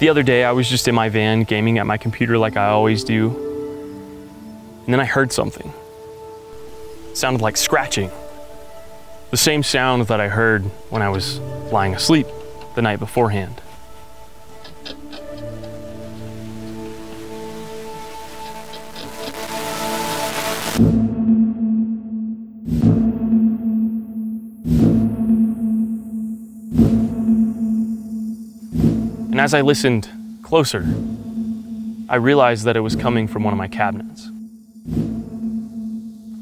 The other day, I was just in my van gaming at my computer like I always do. And then I heard something. It sounded like scratching. The same sound that I heard when I was lying asleep the night beforehand. And as I listened closer, I realized that it was coming from one of my cabinets.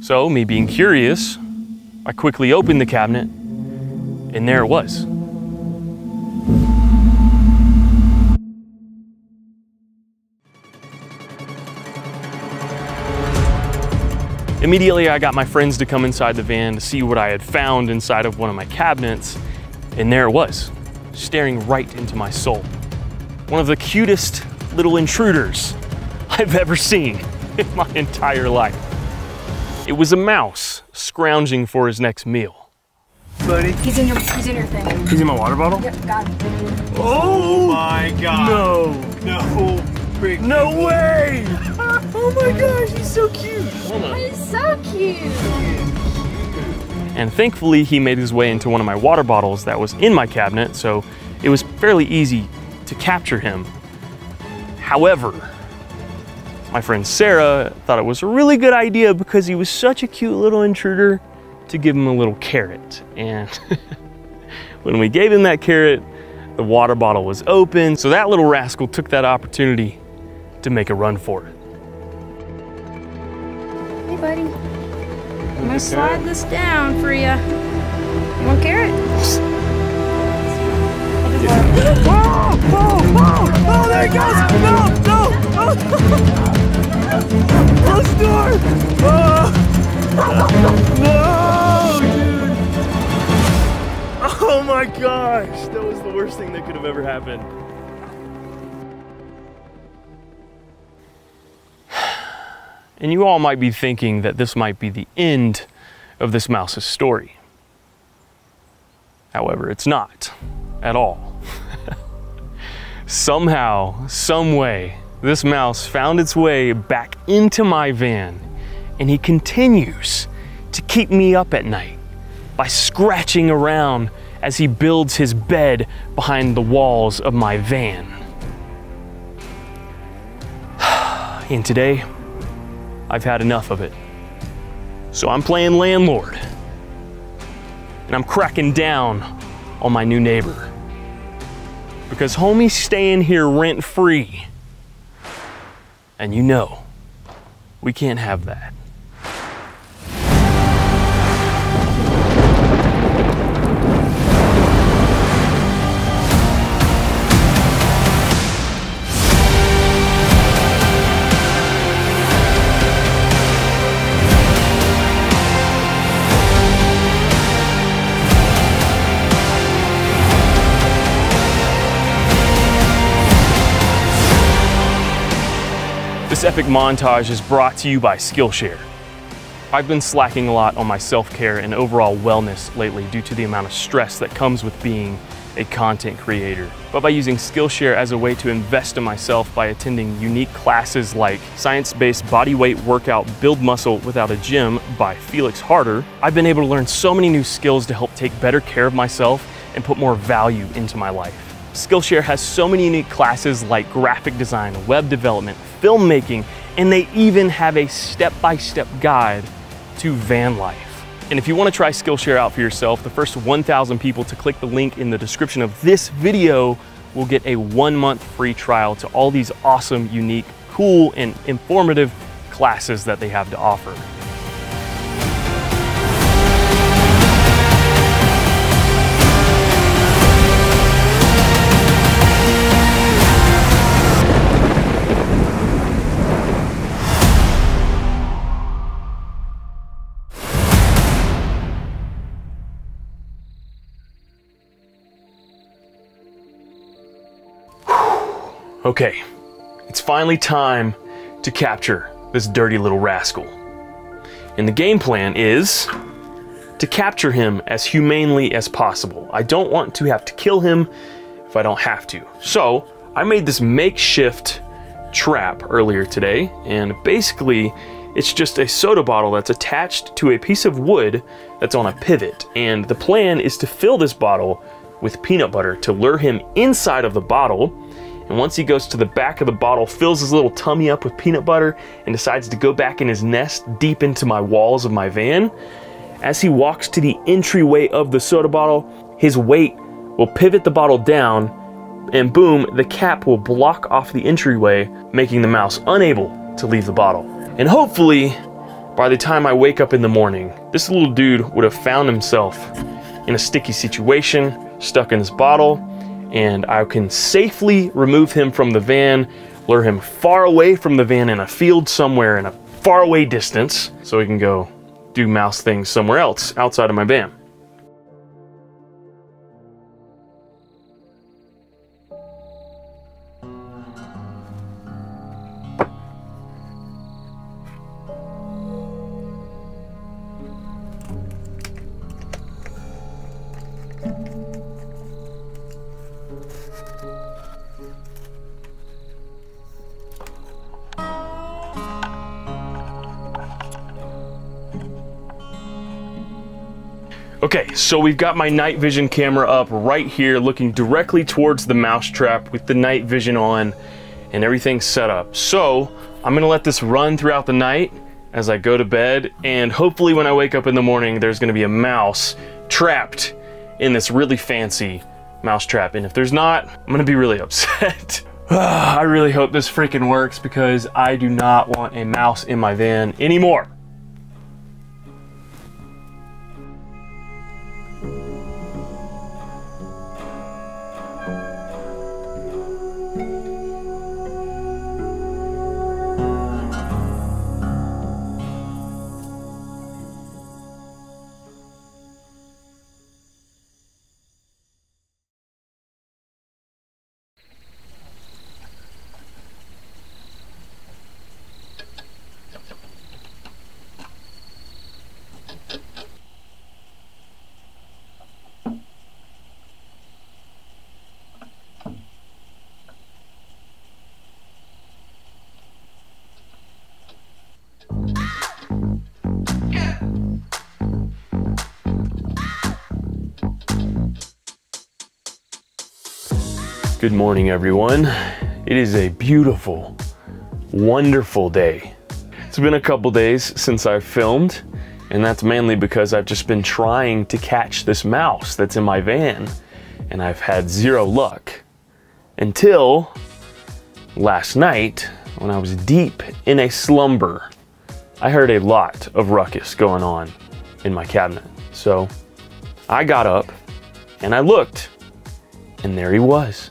So, me being curious, I quickly opened the cabinet, and there it was. Immediately, I got my friends to come inside the van to see what I had found inside of one of my cabinets, and there it was, staring right into my soul. One of the cutest little intruders I've ever seen in my entire life. It was a mouse scrounging for his next meal. Buddy, He's in your he's in your thing. he's in my water bottle? Yep, got him. Oh my god. No, No. Big no way! Oh my gosh, he's so cute. He's so cute. And thankfully, he made his way into one of my water bottles that was in my cabinet, so it was fairly easy to capture him. However, my friend Sarah thought it was a really good idea because he was such a cute little intruder to give him a little carrot. And when we gave him that carrot, the water bottle was open, so that little rascal took that opportunity to make a run for it. Hey, buddy. I'm gonna slide this down for you. You want carrot? No, no. Close the door. Oh. No, dude. Oh my gosh, that was the worst thing that could have ever happened. And you all might be thinking that this might be the end of this mouse's story. However, it's not at all. Somehow, some way, this mouse found its way back into my van, and he continues to keep me up at night by scratching around as he builds his bed behind the walls of my van. And today, I've had enough of it. So I'm playing landlord. And I'm cracking down on my new neighbor. Because homie's staying here rent free. And you know, we can't have that. Epic montage is brought to you by Skillshare. I've been slacking a lot on my self care and overall wellness lately due to the amount of stress that comes with being a content creator. But by using Skillshare as a way to invest in myself by attending unique classes like Science Based Body Weight Workout Build Muscle Without a Gym by Felix Harder, I've been able to learn so many new skills to help take better care of myself and put more value into my life. Skillshare has so many unique classes like graphic design, web development, filmmaking, and they even have a step-by-step guide to van life. And if you want to try Skillshare out for yourself, the first 1,000 people to click the link in the description of this video will get a one month free trial to all these awesome, unique, cool, and informative classes that they have to offer. Okay, it's finally time to capture this dirty little rascal. And the game plan is to capture him as humanely as possible. I don't want to have to kill him if I don't have to. So I made this makeshift trap earlier today, and basically, it's just a soda bottle that's attached to a piece of wood that's on a pivot. And the plan is to fill this bottle with peanut butter to lure him inside of the bottle. And once he goes to the back of the bottle, fills his little tummy up with peanut butter, and decides to go back in his nest deep into my walls of my van, as he walks to the entryway of the soda bottle, his weight will pivot the bottle down, and boom, the cap will block off the entryway, making the mouse unable to leave the bottle. And hopefully, by the time I wake up in the morning, this little dude would have found himself in a sticky situation, stuck in this bottle, and I can safely remove him from the van, lure him far away from the van in a field somewhere in a far away distance, so he can go do mouse things somewhere else outside of my van. Okay, so we've got my night vision camera up right here looking directly towards the mousetrap with the night vision on and everything set up. So I'm gonna let this run throughout the night as I go to bed and hopefully when I wake up in the morning there's gonna be a mouse trapped in this really fancy mousetrap and if there's not, I'm gonna be really upset. I really hope this freaking works because I do not want a mouse in my van anymore. Good morning, everyone. It is a beautiful, wonderful day. It's been a couple days since I've filmed, and that's mainly because I've just been trying to catch this mouse that's in my van, and I've had zero luck. Until last night, when I was deep in a slumber, I heard a lot of ruckus going on in my cabinet. So I got up and I looked, and there he was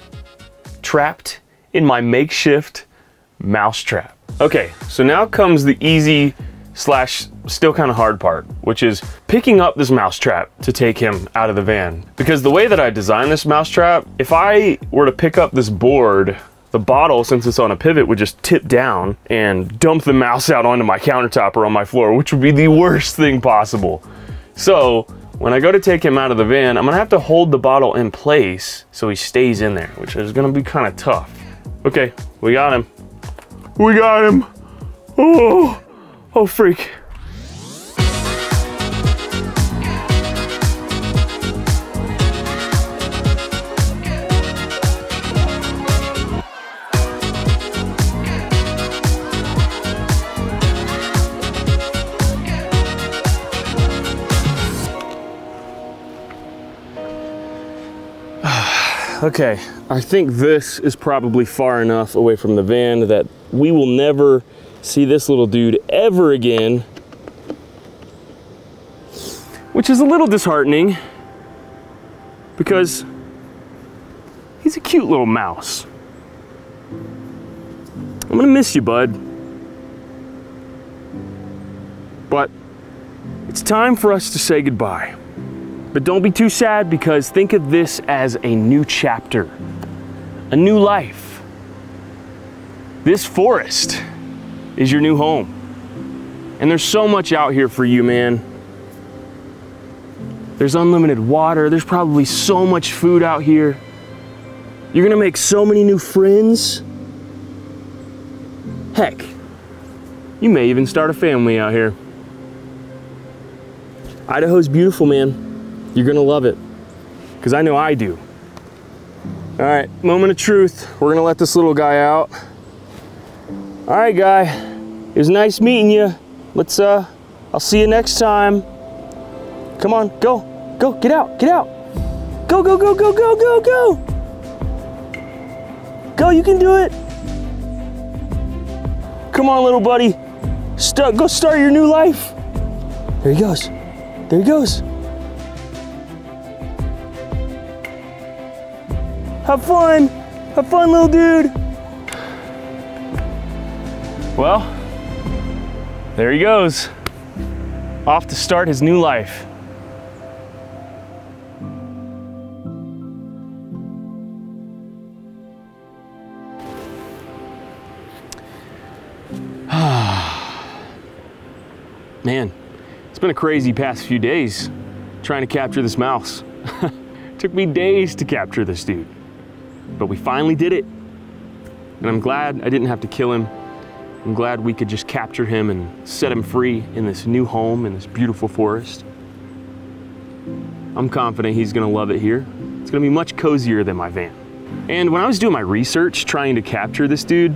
trapped in my makeshift mousetrap. Okay, so now comes the easy slash still kind of hard part, which is picking up this mousetrap to take him out of the van. Because the way that I designed this mousetrap, if I were to pick up this board, the bottle, since it's on a pivot, would just tip down and dump the mouse out onto my countertop or on my floor, which would be the worst thing possible. So when I go to take him out of the van, I'm gonna have to hold the bottle in place so he stays in there, which is gonna be kind of tough. Okay, we got him. We got him. Oh, oh freak. Okay, I think this is probably far enough away from the van that we will never see this little dude ever again. Which is a little disheartening because he's a cute little mouse. I'm gonna miss you, bud. But it's time for us to say goodbye. But don't be too sad because think of this as a new chapter, a new life. This forest is your new home. And there's so much out here for you, man. There's unlimited water. There's probably so much food out here. You're gonna make so many new friends. Heck, you may even start a family out here. Idaho's beautiful, man. You're gonna love it. Because I know I do. All right, moment of truth. We're gonna let this little guy out. All right, guy. It was nice meeting you. Let's, uh, I'll see you next time. Come on, go, go, get out, get out. Go, go, go, go, go, go, go. Go, you can do it. Come on, little buddy. Start, go start your new life. There he goes. There he goes. Have fun. Have fun, little dude. Well, there he goes. Off to start his new life. Man, it's been a crazy past few days trying to capture this mouse. Took me days to capture this dude, but we finally did it. And I'm glad I didn't have to kill him. I'm glad we could just capture him and set him free in this new home in this beautiful forest. I'm confident he's gonna love it here. It's gonna be much cozier than my van. And when I was doing my research trying to capture this dude,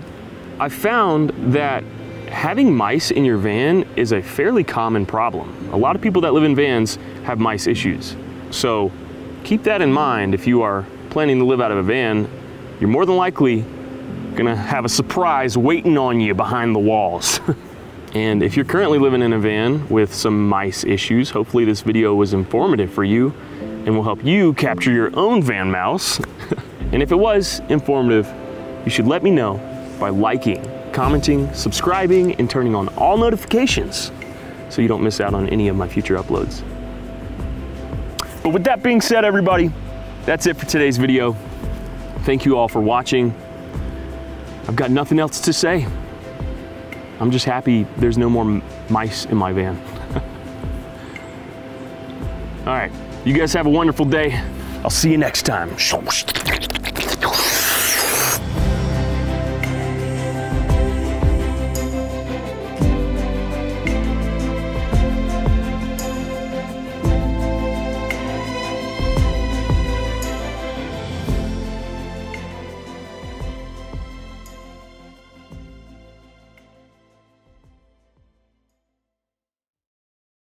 I found that having mice in your van is a fairly common problem. A lot of people that live in vans have mice issues. So keep that in mind if you are planning to live out of a van. You're more than likely gonna have a surprise waiting on you behind the walls. and if you're currently living in a van with some mice issues, hopefully this video was informative for you and will help you capture your own van mouse. and if it was informative, you should let me know by liking, commenting, subscribing, and turning on all notifications so you don't miss out on any of my future uploads. But with that being said, everybody, that's it for today's video. Thank you all for watching. I've got nothing else to say. I'm just happy there's no more mice in my van. all right, you guys have a wonderful day. I'll see you next time.